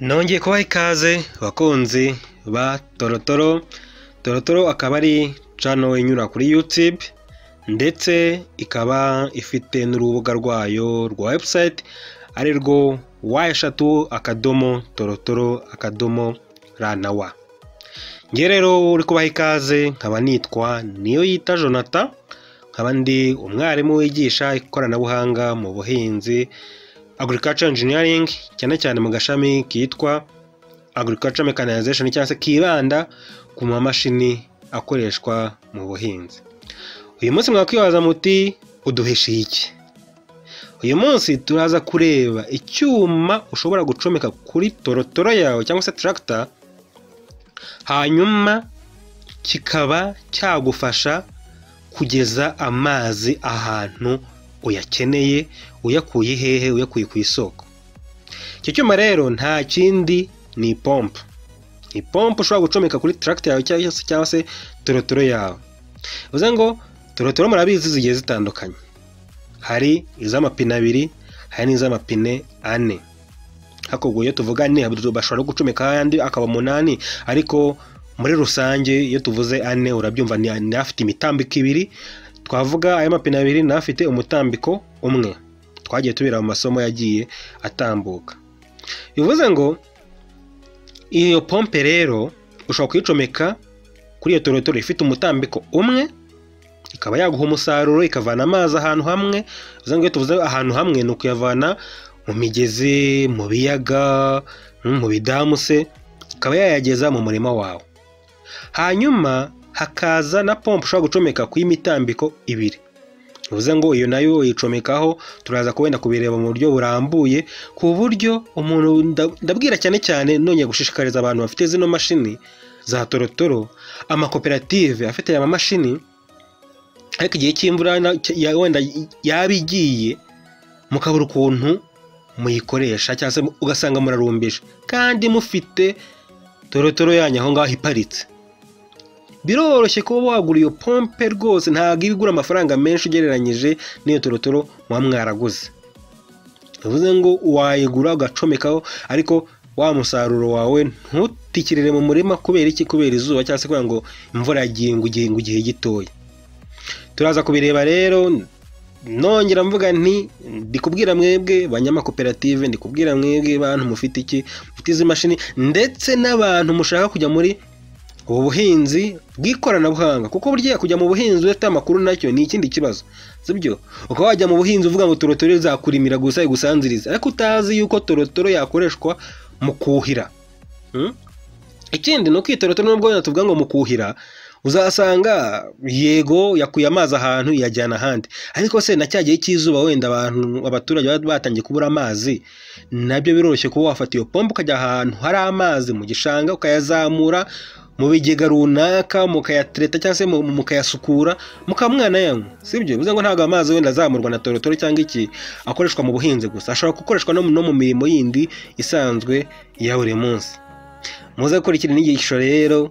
nongeye kubaha ikaze abakunzi ba torotoro. Torotoro akaba ari cano inyura kuri yutube ndetse ikaba ifite n'urubuga rwayo rwa webusayiti ari rwo wa eshatu akadomo torotoro akadomo ra na wa. Ngewe rero uri kubaha ikaze nkaba nitwa niyo yita jonathan nkaba ndi umwarimu wigisha ikoranabuhanga mu buhinzi agriculture engineering cyane cyane mu gashami kitwa agriculture mechanization cyangwa se kibanda ku mamashini akoreshwa mu buhinzi. Uyu munsi mwakwibaza muti uduhishiye iki? Uyu munsi turaza kureba icyuma ushobora gucomeka kuri torotoro yawe cyangwa se tractor hanyuma kikaba cyagufasha kugeza amazi ahantu uyakeneye uyakuye hehe uyakuye ku isoko. Icyo cyuma rero nta kindi ni ipompo ipompo ushobora gucomeka kuri tractor yawe cyangwa se torotoro yawe. Bivuze ngo torotoro murabizi zigiye zitandukanye. Hari iz'amapine abiri hari n'iz'amapine ane. Hakorwa iyo tuvuga ane bashobora gucomeka ayandi akaba umunani ariko muri rusange iyo tuvuze ane urabyumva ni afite imitambiko ibiri. Twavuga aya mapine abiri ni afite umutambiko umwe. Twagiye tubira mu masomo yagiye atambuka. Bivuze ngo iyo pompe rero ushobora kuyicomeka kuri iyo torotoro ifite umutambiko umwe ikaba yaguha umusaruro ikavana amazi ahantu hamwe. Iyo tuvuze ahantu hamwe ni ukuyavana mu migezi mu biyaga mu bidamu se ikaba yayageza mu murima wawe. Hanyuma hakaza na pompe ushobora gucomeka ku y'imitambiko ibiri. Bivuze ngo iyo na yo uyicomekaho turaza kubenda kubireba mu buryo burambuye ku buryo umuntu ndabwira cyane cyane nongeye gushishikariza abantu bafite zino mashini za torotoro amakoperative afite aya mamashini ariko igihe cy'imvura wenda yaba igiye mukabura ukuntu muyikoresha cyangwa se ugasanga murarumbije kandi mufite torotoro yanyu aho ngaho iparitse. Biroroshye kuba wagura iyo pompe rwose ntabwo iba igura amafaranga menshi ugereranyije n'iyo torotoro muba mwaraguze. Bivuze ngo wayigura ugacomekaho ariko wa musaruro wawe ntutikirire mu murima kubera iki? Kubera izuba cyangwa se kubera ngo imvura yagiye ngo igihe gitoya. Turaza kubireba rero nongera mvuga nti ndi kubwira mwebwe banyamakoperative ndi kubwira mwebwe bantu mufite iki mufite izi mashini ndetse n'abantu mushaka kujya muri ubu buhinzi bw'ikoranabuhanga. Kuko burya kujya mu buhinzi udafite amakuru na cyo ni ikindi kibazo sibyo ukaba wajya mu buhinzi uvuga ngo torotoro izakurimira gusa igusanziriza ariko utazi yuko torotoro yakoreshwa mu kuhira. Ikindi ni uko iyi torotoro nubwo tuvuga ngo mu kuhira uzasanga yego yakuye amazi ahantu yajyana ahandi. Ariko se na cya gihe cy'izuba wenda abantu abaturage batangiye kubura amazi na byo biroroshye kuba wafata iyo pompe ukajya ahantu hari amazi mu gishanga ukayazamura mu bigega runaka mukayatereta cyangwa se mukayasukura mukaba mwanayanywa si byo bivuze ngo ntabwo amazi wenda azamurwa na torotoro cyangwa iki? Akoreshwa mu buhinzi gusa. Ashobora gukoreshwa no mu mirimo yindi isanzwe ya buri munsi. Muze gukurikira inyigisho rero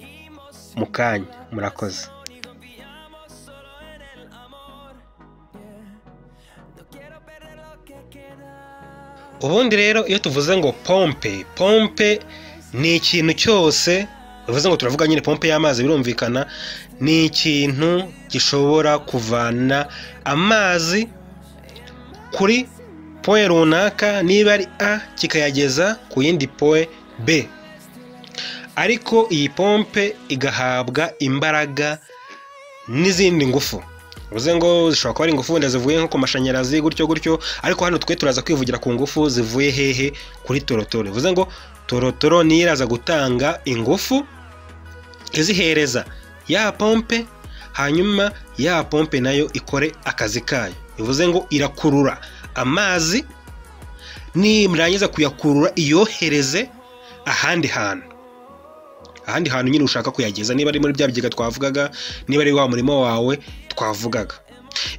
mu kanya. Murakoze. Ubundi rero iyo tuvuze ngo pompe pompe ni ikintu cyose bivuze ngo turavuga nyine pompe y'amazi birumvikana ni ikintu gishobora kuvana amazi kuri poe runaka niba ari a kikayageza ku yindi poe b. ariko iyi pompe igahabwa imbaraga n'izindi ngufu. Bivuze ngo zishobora kuba ari ingufu wenda zivuye nko ku mashanyarazi gutyo gutyo. Ariko hano twe turaza kwivugira ku ngufu zivuye hehe kuri torotoro. Bivuze ngo torotoro niyo iraza gutanga ingufu izihereza ya pompe hanyuma ya pompe na yo ikore akazi kayo. Bivuze ngo irakurura amazi nirangiza kuyakurura iyohereze ahandi hantu. Ahandi hantu nyine ushaka kuyageza niba ari muri bya bigega twavugaga niba ari wa murimo wawe twavugaga.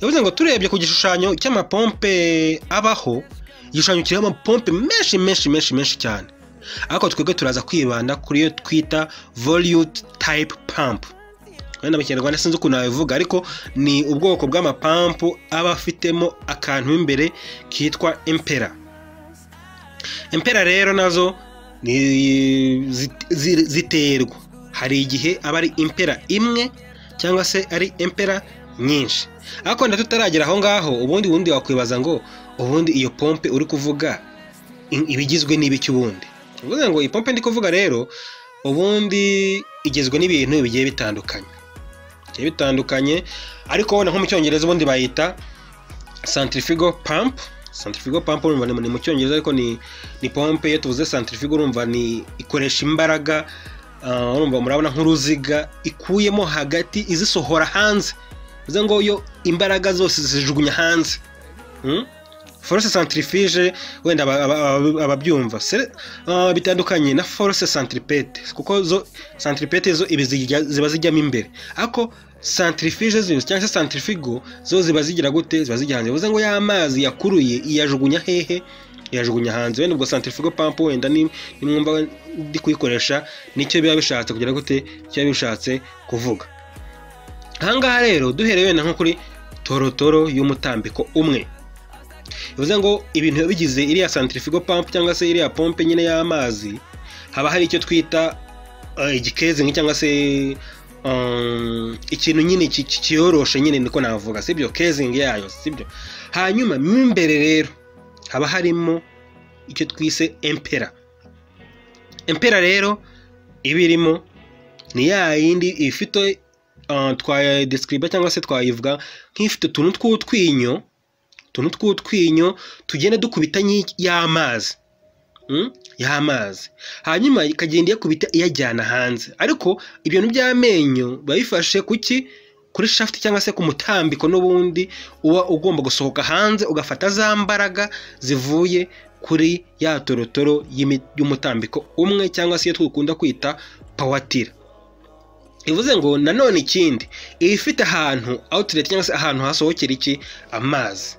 Bivuze ngo turebye ku gishushanyo cy'amapompe abaho igishushanyo kiriho amapompe menshi menshi menshi menshi cyane. Ariko twebwe turaza kwibanda kuri yo twita volute type pump. Wenda mu kinyarwanda sinzi ukuntu nabivuga ariko ni ubwoko bw'amapampu aba afitemo akantu imbere kitwa impera. Impera rero na zo ziterwa. Hari igihe aba ari impera imwe cyangwa se ari impera nyinshi. Ariko tutaragera aho ngaho ubundi bundi wakwibaza ngo ubundi iyo pompe uri kuvuga i- iba igizwe n'ibiki ubundi uvuze ngo iyi pompe ndi kuvuga rero ubundi igizwe n'ibintu bigiye bitandukanye. Bigiye bitandukanye ariko nko mu cyongereza ubundi bayita centrifugal pump. Centrifugal pump urumva ni mu cyongereza ariko ni ni pompe iyo tuvuze centrifugal urumva ni ikoresha imbaraga ah, urumva murabona nk'uruziga ikuyemo hagati izisohora hanze. Bivuze ngo yo imbaraga zose zijugunya hanze. Hmm? force centrifuge wenda aba- aba- aba- ababyumva. Ah, bitandukanye na force centripete kuko zo centripete zo ibi ziba zijyamo imbere. Ariko centrifuge zo cyangwa se centrifugo zo ziba zigira gute? Ziba zijya hanze. Bivuze ngo ya mazi yakuruye iyajugunya hehe? Iyajugunya hanze. Wenda ubwo centrifugal pump wenda ni nimwumva ndi kuyikoresha ni cyo biba bishatse kugira gute? Icyo biba bishatse kuvuga. Ahangaha rero duhereye wenda nko kuri torotoro y'umutambiko umwe. Bivuze ngo ibintu biba bigize iriya centrifugal pump cyangwa se iriya pompe nyine y'amazi haba hari icyo twita eh, igikezingi cyangwa se ikintu nyine ki- ki- kiyoroshe nyine niko navuga sibyo? Kezingi yayo sibyo? Hanyuma mo imbere rero haba harimo icyo twise empera. Empera rero iba irimo ni ya yindi ifite uh, twayadescriba cyangwa se twayivuga nk'ifite utuntu tw'utwinyo utuntu tw'utwinyo tugenda dukubita nyi- y'amazi? Y'amazi. Hanyuma ikagenda iyakubita iyajyana hanze. Ariko ibintu by'amenyo biba bifashe kuki? Kuri shafuti cyangwa se ku mutambiko n'ubundi uba ugomba gusohoka hanze ugafata za mbaraga zivuye kuri ya torotoro y'umutambiko umwe cyangwa se iyo dukunda kwita pawatira bivuze ngo nanone ikindi iba ifite ahantu awutireti cyangwa se ahantu hasohokera iki? Amazi.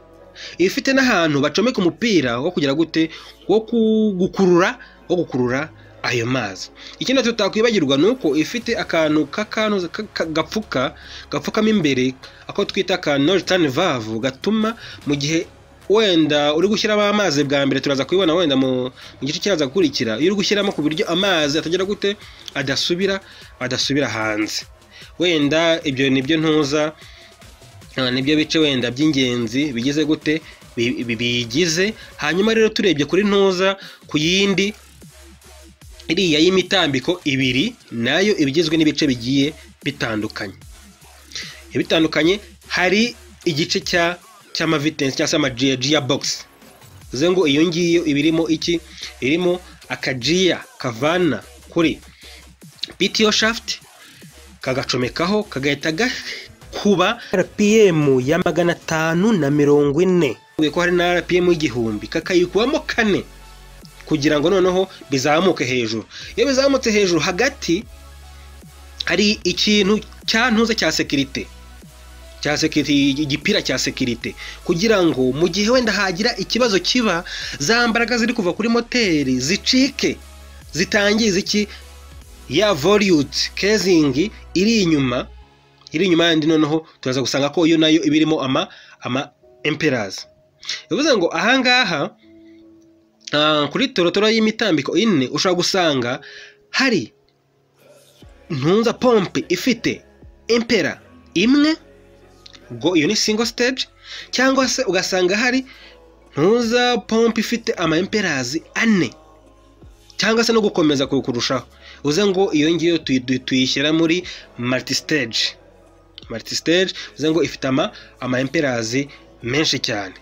Ifite n'ahantu bacomeka umupira wo kugira gute wo ku- gukurura wo gukurura ayo mazi. Ikindi tutakwibagirwa ni uko ifite akantu k'akantu ka- ka- gapfuka gapfukamo imbere ako twita ka noritani vavu gatuma mu gihe wenda uri gushyiramo amazi bwa mbere turaza kubibona wenda mu gice kiraza gukurikira. Iyo uri gushyiramo ku buryo amazi atagera gute adasubira adasubira hanze. Wenda ibyo ni byo ntuza Ah, ni byo bice wenda by'ingenzi bigize gute bi- bi- biyigize hanyuma rero turebye kuri ntuza ku yindi iriya y'imitambiko ibiri na yo iba igizwe n'ibice bigiye bitandukanye. Bitandukanye hari igice cya cy'amavitensi cyangwa se amajiya bogisi bivuze ngo iyo ngiyo iba irimo iki? Irimo akajiya kavana kuri pitiyo shafuti kagacomekaho kagahita gakuba rpm ya magana atanu na mirongo ine. Ko hari na rpm y'igihumbi kakayikubamo kane. Kugira ngo noneho bizamuke hejuru. Iyo bizamutse hejuru hagati hari ikintu cya ntuza cya sekirite cya sekirite igipira cya sekirite kugira ngo mu gihe wenda hagira ikibazo kiba za mbaraga ziri kuva kuri moteri zicike zitangiza iki? Ya volute kezingi iri inyuma. Iri inyuma yandi noneho turaza gusanga ko yo na yo iba irimo ama ama emperazi bivuze ngo ahangaha ah, kuri torotoro y'imitambiko ine ushobora gusanga hari ntunza pompe ifite empera imwe ubwo iyo ni single stage cyangwa se ugasanga hari ntuza pompe ifite ama emperazi ane cyangwa se no gukomeza ku- kurushaho. Uze ngo iyo ngiyo tuyi- tuyi- tuyishyira muri multi stage. Multi stage uze ngo ifite ama emperazi menshi cyane.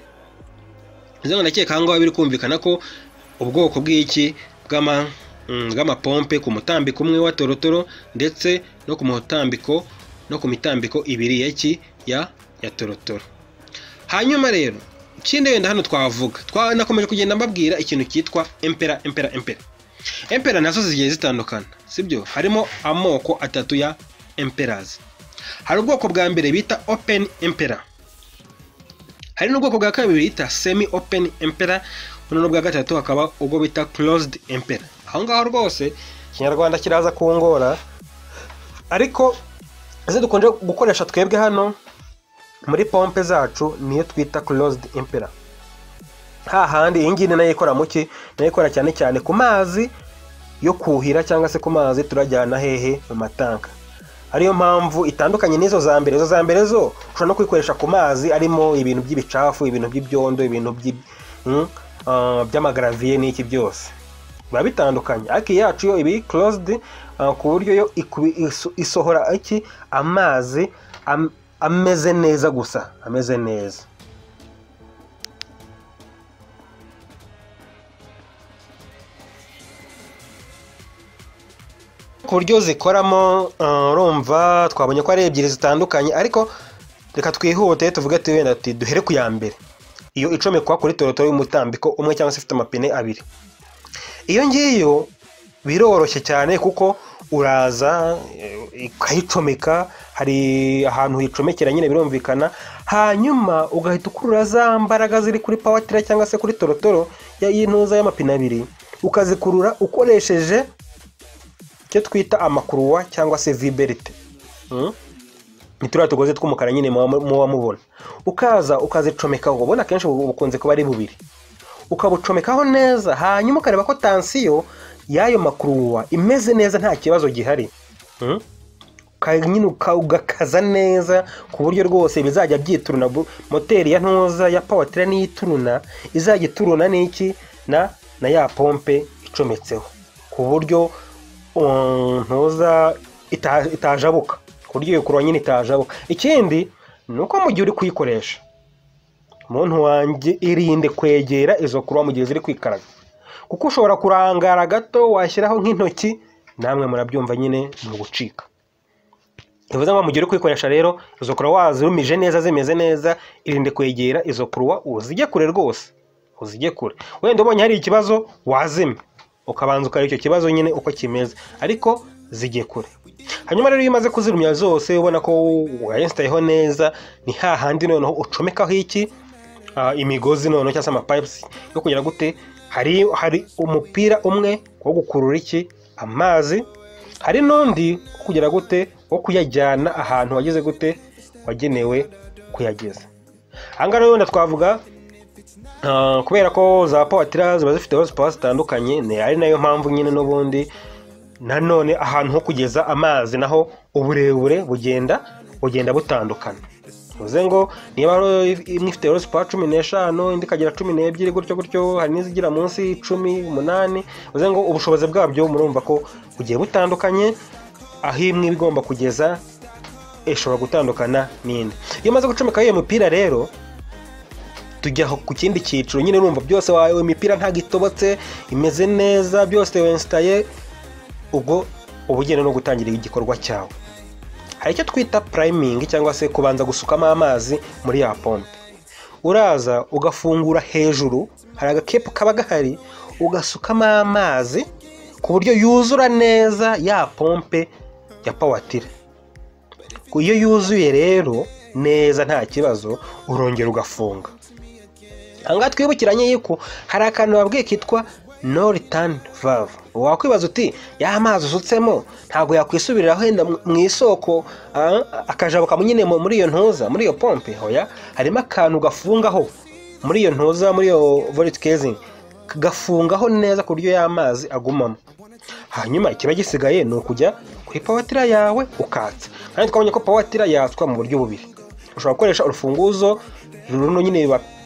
Uze ngo ndakeka aha ngaha biri kumvikana ko ubwoko bw'iki mm, bw'amapompe ku mutambiko umwe wa torotoro ndetse no ku mutambiko no ku mitambiko ibiri ya ya torotoro hanyuma rero ikindi wenda hano twavuga twanakomeje kugenda mbabwira ikintu cyitwa empera empera empera empera na zo zigiye zitandukana sibyo? Harimo amoko atatu ya emperas hari ubwoko bwa mbere bita open empera hari n'ubwoko bwa kabiri bita semi open impera noneho bwa gatatu hakaba ubwo bita closed impera aho ngaho rwose ikinyarwanda kiraza kungora. Ariko izo dukunze gukoresha twebwe hano? Muri pompe zacu niyo twita closed impera hahandi iyi ngiyi na yo ikora muki na yo ikora cyane cyane ku mazi yo kuhira cyangwa se ku mazi turajyana hehe mu matanka. Ariyo mpamvu itandukanye n'izo za mbere. Izo za mbere zo ushobora no kuyikoresha ku mazi arimo ibintu by'ibicafu ibintu by'ibyondo ibintu by'i- mm, ah, by'amagaraviye n'iki byose. Biba bitandukanye. Ariko iyi yacu yo ibi closed ah, ku buryo yo isohora iki? Amazi am- ameze neza gusa ameze neza. Ku buryo zikoramo uh, urumva twabonye ko ari ebyiri zitandukanye ariko reka twihute tuvuge ati wenda duhere ku ya mbere. Iyo icomekwa kuri torotoro y'umutambiko umwe cyangwa se ifite amapine abiri. Iyo ngiyo biroroshye cyane kuko uraza eh, ukayicomeka hari ahantu hicomekera nyine birumvikana hanyuma ugahita ukurura za mbaraga ziri kuri pawatira cyangwa se kuri torotoro y'intuza y'amapine abiri. Ukazikurura ukoresheje icyo twita amakuruwa cyangwa se viberite ni turiya tugozi tw'umukara nyine muba mubona. Ukaza ukazicomekaho ubona akenshi bu- bukunze kuba ari bubiri. Ukabucomekaho neza hanyuma ukareba ko tansiyo y'ayo makuruwa imeze neza nta kibazo gihari. Mm? Uka- ugakaza neza ku buryo rwose bizajya byituruna. Moteri ya ntuza ya pawatira niyo ituruna izajya ituruna n'iki? Na na ya pompe icometseho. Ku buryo ntuza ita- itajabuka. Ku buryo iyo kuruwa nyine itajabuka. Ikindi ni uko mu gihe uri kuyikoresha muntu wanjye irinde kwegera izo kuruwa mu gihe ziri kwikaraga. Kuko ushobora kurangara gato washyiraho nk'intoki namwe murabyumva nyine ni ugucika bivuze ngo mu gihe uri kuyikoresha rero izo kuruwa wazumije neza zimeze neza irinde kwegera izo kuruwa uzijye kure rwose. Uzijye kure. Wenda ubonye hari ikibazo wazimya ukabanza ukareba icyo kibazo nyine uko kimeze. Ariko zijye kure. Hanyuma rero iyo umaze kuzirumya zose ubona ko wayesitayeho neza ni hahandi noneho ucomekaho iki? Ah, imigozi noneho cyangwa se amapipes yo kugira gute? Hari hari umupira umwe wo gukurura iki? Amazi. Hari n'undi wo kugira gute? Wo kuyajyana ahantu wageze gute? Wagenewe kuyageza. Aha ngaha rero wenda twavuga kubera ko za pawatira ziba zifite horsepower zitandukanye ni ari na yo mpamvu nyine n'ubundi nanone ahantu ho kugeza amazi naho uburebure bugenda bugenda butandukana. Bivuze ngo niba imwe ifite horsepower cumi n'eshanu indi ikagira cumi n'ebyiri gutyo gutyo hari n'izigira munsi icumi umunani bivuze ngo ubushobozi bwabyo murumva ko bugiye butandukanye aho imwe igomba kugeza ishobora gutandukana n'indi. Iyo umaze gucomekaho iyo mipira rero tujya ku kindi cyiciro. Nyine urumva byose wawe imipira ntabwo itobotse imeze neza byose wensitaye ubwo uba ugenda no gutangira igikorwa cyawe. Hari icyo twita purayimingi cyangwa se kubanza gusukamo amazi muri ya pompe. Uraza ugafungura hejuru hari agakepu kaba gahari ugasukamo amazi ku buryo yuzura neza ya pompe ya pawatire iyo yuzuye rero neza nta kibazo urongera ugafunga. Ahangaha twibukiranye yuko hari akantu babwiye kitwa no return valve. Wakwibaza uti ya mazi usutsemo? Ntabwo yakwisubirira wenda mu isoko ah, akajabuka nyine mu- muri iyo ntuza muri iyo pompe? Hoya harimo akantu gafungaho muri iyo ntuza muri iyo volet casing gafungaho neza ku buryo y'amazi agumamo. Hanyuma ikiba gisigaye ni ukujya kuri pawatira yawe ukatsa. Kandi twabonye ko pawatira yatswa mu buryo bubiri. Ushobora gukoresha urufunguzo runo nyine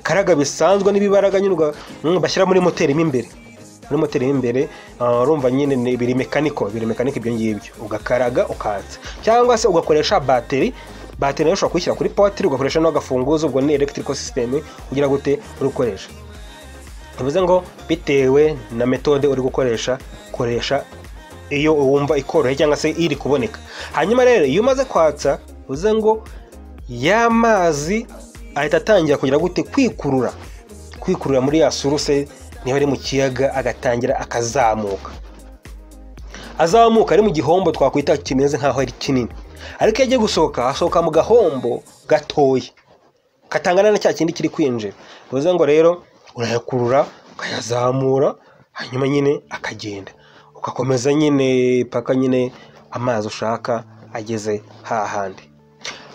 bakaraga bisanzwe n'ibibaraga nyine uga- mm, bashyira muri moteri mo imbere. Muri moteri mo imbere ah, urumva nyine biri mekaniko biri mekaniko ibyo ngibyo. Ugakaraga ukatsa. Cyangwa se ugakoresha bateri bateri na yo ushobora kuyishyira kuri pawatiri ugakoresha n'agafunguzo ubwo ni electrical system ugira gute? Uri gukoresha bivuze ngo bitewe na metode uri gukoresha koresha iyo wumva ikoroheye cyangwa se iri kuboneka. Hanyuma rero iyo umaze kwatsa bivuze ngo ya mazi ahita atangira kugira gute kwikurura? Kwikurura muri ya suruse niba ari mu kiyaga agatangira akazamuka. Azamuka ari mu gihombo twakwita kimeze nk'aho ari kinini. Ariko iyo agiye gusohoka asohoka mu gahombo gatoya katangana na cya kindi kiri kwinjira. Bivuze ngo rero urayakurura ukayazamura hanyuma nyine akagenda. Ugakomeza nyine paka nyine amazi ushaka ageze hahandi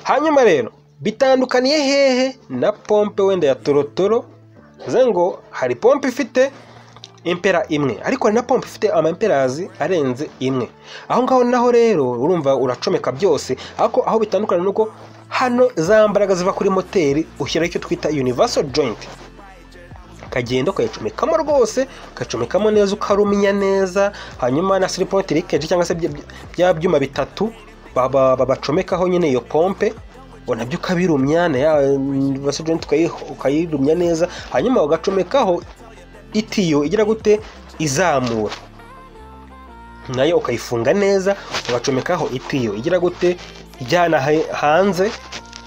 hanyuma rero bitandukaniye hehe na pompe wenda ya torotoro? Bivuze ngo hari pompe ifite impera imwe. Ariko hari na pompe ifite amamperazi arenze imwe. Aho ngaho naho rero urumva uracomeka byose. Ariko aho bitandukana nuko hano za mbaraga ziva kuri moteri ushyiraho icyo twita universal joint. Ukagenda ukayicomekamo rwose ukayicomekamo neza ukarumya neza hanyuma na point leakage cyangwa se bya- byuma bitatu baba- babacomekaho nyine iyo pompe. Ngo na byo ukabirumya ukayirumya neza hanyuma ugacomekaho itiyo igira gute? Izamura. Nayo ukayifunga neza ugacomekaho itiyo igira gute? Ijyana ha- hanze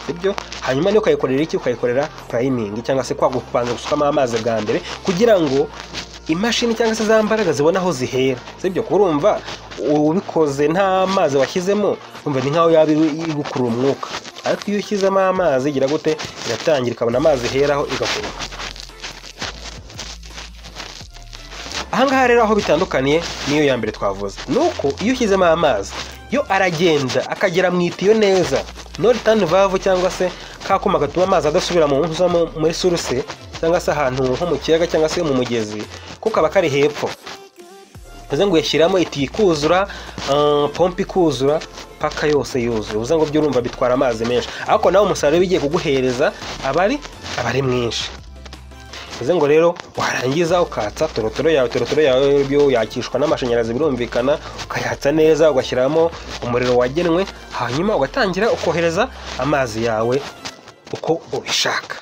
sibyo? Hanyuma niyo ukayikorera iki? Ukayikorera purayimingi cyangwa se kubanza gusukamo amazi bwa mbere kugira ngo imashini cyangwa se za mbaraga zibone aho zihera. Sibyo? Kuko urumva ubikoze nta mazi washyizemo umva ni nkaho yaba iri iri gukurura umwuka. Ariko iyo ushyizemo amazi igira gute? Iratangira ikabona amazi iheraho igakuruka ahangaha rero aho bitandukaniye niyo ya mbere twavuze. Ni uko iyo ushyizemo amazi yo aragenda akagera mu itiyo neza. No ritani vavu cyangwa se ka kuma gatuma amazi adasubira mu muri suruse cyangwa se ahantu nko mu kiyaga cyangwa se mu mugezi kuko kaba kari hepfo. Bivuze ngo uyashyiramo itiyo ikuzura ah, pompe ikuzura paka yose yuzuye. Bivuze ngo byo urumva bitwara amazi menshi. Ariko nawe umusaruro bigiye kuguhereza aba ari aba ari mwinshi. Bivuze ngo rero warangiza ukatsa torotoro yawe torotoro yawe byo yakishwa n'amashanyarazi birumvikana ukayatsa neza ugashyiramo umuriro wagenwe hanyuma ugatangira ukohereza amazi yawe uko ubishaka.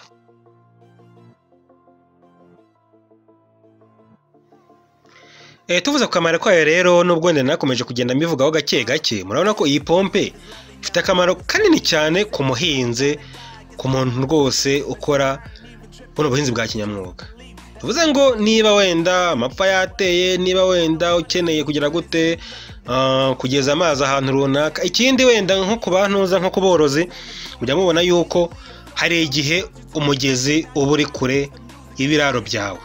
Tuvuze ku kamaro kayo rero nubwo wenda nakomeje kugenda mbivugaho gake gake murabona ko iyi pompe ifite akamaro kanini cyane ku muhinzi ku muntu rwose ukora buno buhinzi bwa kinyamwuga. Bivuze ngo niba wenda amapfa yateye niba wenda ukeneye kugira gute ah, kugeza amazi ahantu runaka ikindi wenda nko ku bantuza nko ku borozi mujya mubona yuko hari igihe umugezi uba uri kure y'ibiraro byawe.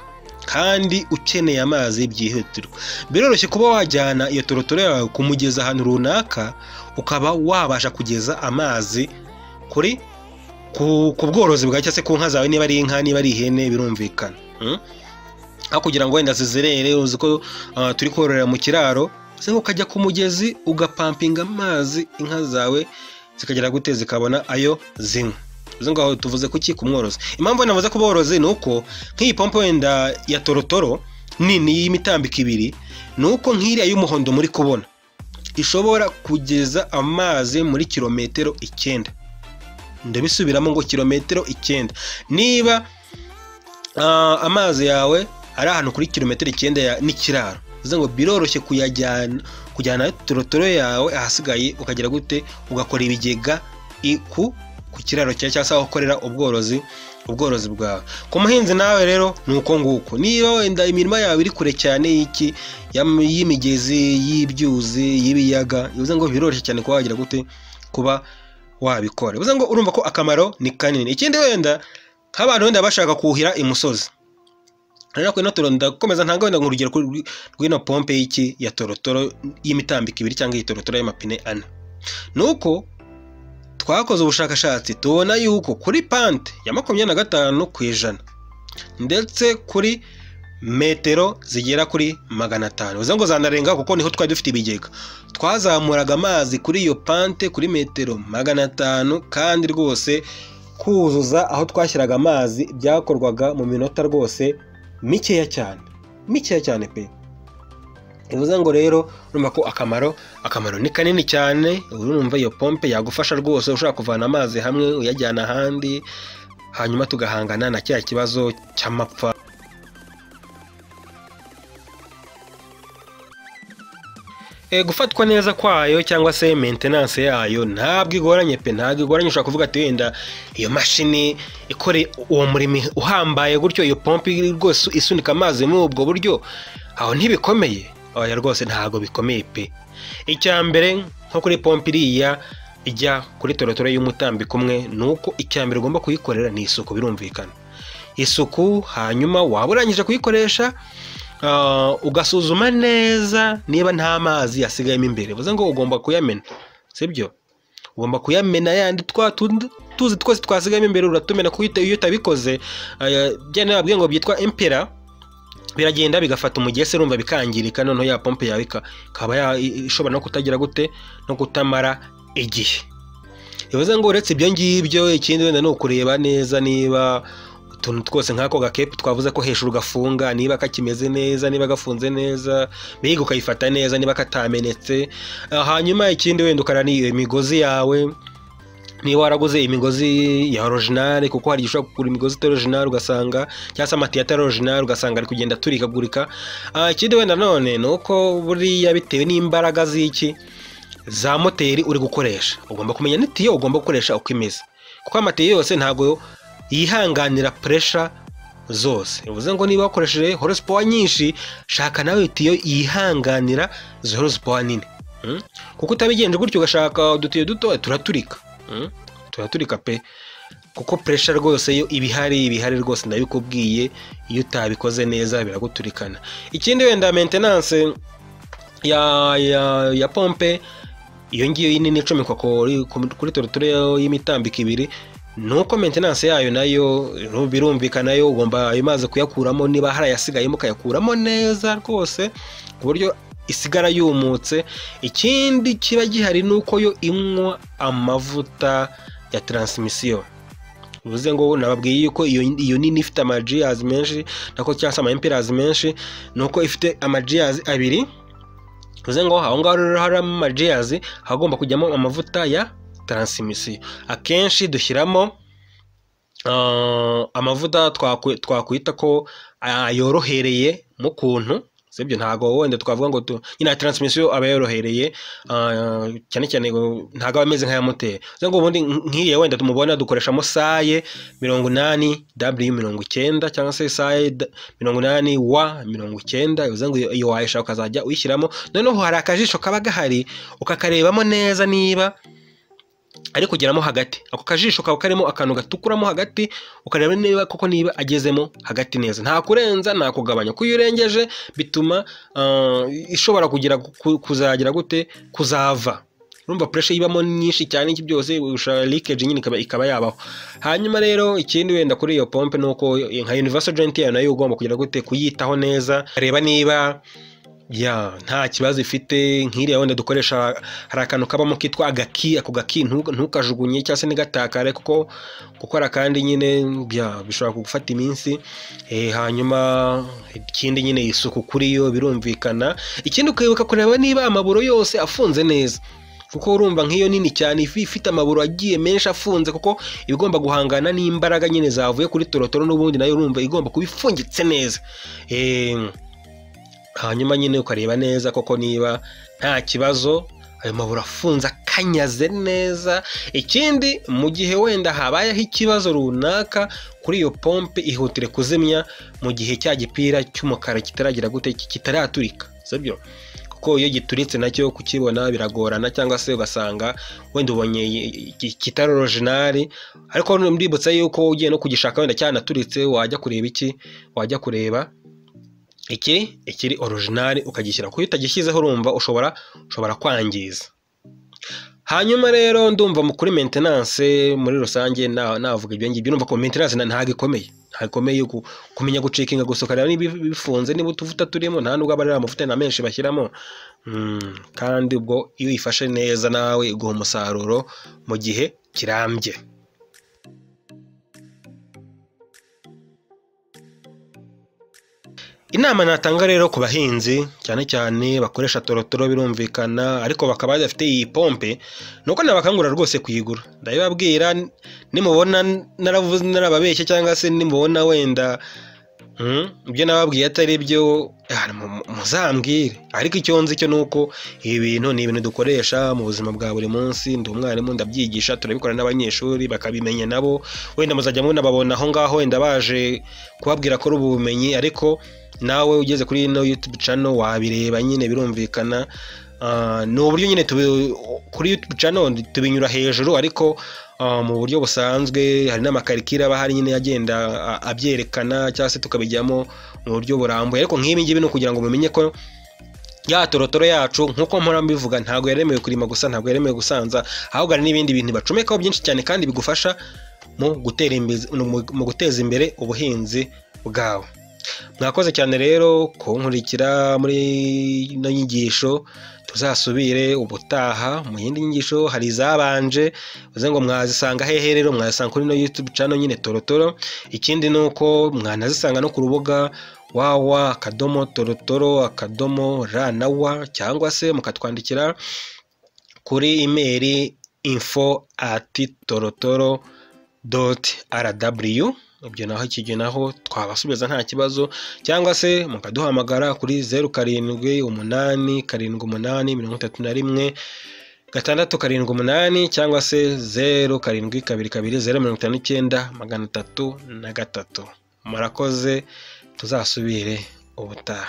Kandi ukeneye amazi byihutirwa. Biroroshye kuba wajyana iyo torotoro yawe ku mugezi ahantu runaka ukaba wabasha kugeza amazi kuri ku, bworozi bwawe cyangwa se ku nka zawe niba ari inka niba ari ihene birumvikana. Mm? aho kugira ngo wenda zizerere uzi ko ah, turi kororera mu kiraro ukajya ku mugezi ugapampinga amazi inka zawe zikagera gute zikabona ayo zinywa. Bivuze ngo tuvuze kuki ku mworozi? Impamvu navuze ku borozi ni uko nk'iyi pompe wenda ya torotoro nini y'imitambiko ibiri ni uko nk'iriya y'umuhondo muri kubona. Ishobora kugeza amazi muri kilometero icyenda. Ndabisubiramo ngo kilometero icyenda. Niba ah, amazi yawe ari ahantu kuri kilometero icyenda n'ikiraro bivuze ngo biroroshye kuyajyana kujyana torotoro yawe ahasigaye ukagira gute ugakora ibigega ku ku kiraro cyawe cyangwa se aho ukorera ubworozi ubworozi bwawe ku muhinzi nawe rero ni uko nguko. Niba wenda imirima yawe iri kure cyane y'iki y'imigezi y'ibyuzi y'ibiyaga bivuze ngo biroroshye cyane kuba wagira gute kuba wabikora. Bivuze ngo urumva ko akamaro ni kanini. Ikindi wenda nk'abantu wenda bashaka kuhira imusozi rero kuri ino ndakomeza ntanga wenda urugero rw'ino pompe y'iki ya torotoro y'imitambiko ibiri cyangwa iyi torotoro y'amapine ane. Ni uko twakoze ubushakashatsi tubona yuko kuri pante ya makumyabiri na gatanu ku ijana ndetse kuri metero zigera kuri magana atanu bivuze ngo zanarenga kuko ni ho twari dufite ibigega. Twazamuraga amazi kuri iyo pante kuri metero magana atanu kandi rwose kuzuza aho twashyiraga amazi byakorwaga mu minota rwose mikeya cyane. Mikeya cyane pe. Bivuze ngo rero urumva ko akamaro akamaro ni kanini cyane urumva iyo pompe yagufasha rwose ushobora kuvana amazi hamwe uyajyana ahandi hanyuma tugahangana na cya kibazo cy'amapfa. E, gufatwa neza kwayo cyangwa se maintenance yayo ntabwo igoranye pe ntabwo igoranye ushobora kuvuga ati wenda iyo mashini ikore uwo murimo uhambaye gutyo iyo pompe rwose isunika amazi muri ubwo buryo aho ntibikomeye. Oya rwose ntabwo bikomeye pe. Icya mbere nko kuri pompe iriya ijya kuri torotoro y'umutambiko umwe ni uko icya mbere ugomba kuyikorera ni isuku birumvikana. Isuku hanyuma waba urangije kuyikoresha ah, ugasuzuma neza niba nta mazi yasigayemo imbere. Bivuze ngo ugomba kuyamena sibyo ugomba kuyamena yandi twa tuzi twose twasigayemo imbere uratumena kuko iyo utabikoze aya, bya nababwiye ngo byitwa impera biragenda bigafata umugese urumva bikangirika noneho ya pompe yawe ika- ikaba ishobora no kutagira gute no kutamara igihe. Bivuze ngo uretse ibyo ngibyo ikindi wenda ni ukureba neza niba utuntu twose nk'ako gakepu twavuze ko hejuru gafunga niba kakimeze neza niba gafunze neza mbega ukayifata neza niba katamenetse. Hanyuma ikindi wenda ukareba ni imigozi yawe niba waraguze imigozi ya orojinari kuko hari igihe ushobora kugura imigozi itari orojinari ugasanga cyangwa se amatiyo atari orojinari ugasanga ari kugenda aturikagurika Ah, ikindi wenda none ni uko buriya bitewe n'imbaraga z'iki za moteri uri gukoresha. Ugomba kumenya n'itiyo ugomba gukoresha uko imeze. Kuko amatiyo yose ntabwo yihanganira puresha zose. Bivuze ngo niba wakoresheje horosipawa nyinshi shaka nawe itiyo yihanganira izo horosipawa nini. Mm? kuko utabigenje gutyo ugashaka udutiyo duto turaturika? Turaturika pe. Kuko puresha rwose yo iba ihari iba ihari rwose ndabikubwiye iyo utabikoze neza biraguturikana. Ikindi wenda maintenance ya ya pompe iyo ngiyo nini icomekwa kuri torotoro y'imitambiko ibiri ni uko maintenance yayo na yo birumvikana yo ugomba ayo mazi kuyakuramo niba hari ayasigayemo ukayakuramo neza rwose ku buryo isigara yumutse ikindi kiba gihari ni uko yo inywa amavuta ya taransimisiyo bivuze ngo nababwiye yuko iyo nini ifite amajiyazi menshi nako cyangwa se amaemperazi menshi ni uko ifite amajiyazi abiri. Bivuze ngo aho ngaho rero harimo amajiyazi hagomba kujyamo amavuta ya taransimisiyo akenshi dushyiramo ah, amavuta twakwi- twakwita ko yorohereye mu kuntu sibyo ntabwo wenda twavuga ngo nyine taransimisiyo aba yorohereye ah, cyane cyane ntabwo aba ameze nk'aya moteri. Ngo ubundi nk'iyo wenda tumubona dukoreshamo saye mirongo inani w mirongo icyenda cyangwa se saye mirongo inani wa mirongo icyenda bivuze ngo iyo wayishaka ukazajya uyishyiramo. Noneho hari akajisho kaba gahari ukakarebamo neza niba ari kugeramo hagati. Ako kajisho kaba karimo akantu gatukuramo hagati ukareba niba koko niba agezemo hagati neza. Nta kurenza nta kugabanya. Kuko iyo urengeje bituma ah, ishobora kugira ku- kuzagira gute? Kuzava. Urumva puresha ibamo nyinshi cyane iki byose leakage nyine ikaba, yabaho. Hanyuma rero ikindi wenda kuri iyo pompe ni uko nka universal joint yayo na yo ugomba kugira gute? Kuyitaho neza reba niba ya nta kibazo ifite nk'iriya wenda dukoresha hari akantu kabamo kitwa agaki ako gaki ntu- ntukajugunye cyangwa se ntigatakare kuko gukora kandi nyine bishobora kugufata iminsi Eh, hanyuma ikindi nyine isuku kuri yo birumvikana. Ikindi ukibuka kureba niba amaburo yose afunze neza kuko urumva nk'iyo nini cyane ifi ifite amaburo agiye menshi afunze kuko igomba guhangana n'imbaraga nyine zavuye kuri torotoro n'ubundi na yo urumva igomba kuba ifungitse neza. Eh, hanyuma nyine ukareba neza koko niba nta kibazo ayo maburo afunze akanyaze neza. Ikindi mu gihe wenda habayeho ikibazo runaka kuri iyo pompe ihutire kuzimya mu gihe cya gipira cy'umukara kitaragira gute kitaraturika. Sibyo kuko iyo gituritse na cyo kukibona biragorana cyangwa se ugasanga wenda ubonye kitari orojinari ariko mbibutsa yuko ugiye no kugishaka wenda cyanaturitse wajya kureba iki? Wajya kureba iki? Ikiri orojinari ukagishyira kuko utagishyizeho urumva ushobora ushobora kwangiza. Hanyuma rero ndumva mu kuri maintenance muri rusange na- navuga ibyo ngibyo urumva ko maintenance na- ntabwo ikomeye ntabwo ikomeye ku- kumenya gucekinga ukareba niba bifunze niba utuvuta turimo nta nubwo aba ari amavuta na menshi bashyiramo. Mm, kandi ubwo iyo uyifashe neza nawe iguha umusaruro mu gihe kirambye. Inama natanga rero ku bahinzi cyane cyane bakoresha torotoro birumvikana ariko bakaba badafite iyi pompe ni uko nabakangurira rwose kuyigura. Ndabibabwira nimubona naravuze narababeshya cyangwa se nimubona wenda ibyo nababwiye atari byo mu- muzambwire. Ariko icyo nzi cyo ni uko ibi bintu ni ibintu dukoresha mu buzima bwa buri munsi. Ndi umwarimu ndabyigisha turabikora n'abanyeshuri bakabimenya nabo. Wenda muzajya munababona aho ngaho wenda baje kubabwira ko ari ubumenyi. Ariko nawe ugeze kuri ino YouTube channel wabireba nyine birumvikana. Ah, ni uburyo nyine kuri YouTube channel tubinyura hejuru. Ariko mu buryo busanzwe hari n'amakarikire aba ahari nyine agenda abyerekana cyangwa se tukabijyamo mu buryo burambuye. Ariko nk'ibi ngibi ni ukugira ngo mumenye ko ya torotoro yacu nk'uko mpora mbivuga ntabwo yaremewe kurima gusa ntabwo yaremewe gusanza ahubwo hari n'ibindi bintu bacomekaho byinshi cyane kandi bigufasha mu guteza imbere ubuhinzi bwawe. Mwakoze cyane rero kunkurikira muri ino nyigisho tuzasubire ubutaha mu yindi nyigisho hari izabanje bivuze ngo mwazisanga hehe rero? Mwazisanga kuri ino YouTube channel nyine torotoro. Ikindi ni uko mwanazisanga no ku rubuga wawa akadomo torotoro akadomo ra na wa cyangwa se mukatwandikira kuri imeri info ati torotoro doti rw ibyo naho iki naho twabasubiza nta kibazo cyangwa se mukaduhamagara kuri zeru karindwi umunani karindwi umunani mirongo itatu na rimwe gatandatu karindwi umunani cyangwa se zeru karindwi kabiri kabiri zeru mirongo itanu n'icyenda magana atatu na gatatu. Murakoze tuzasubire ubutaha.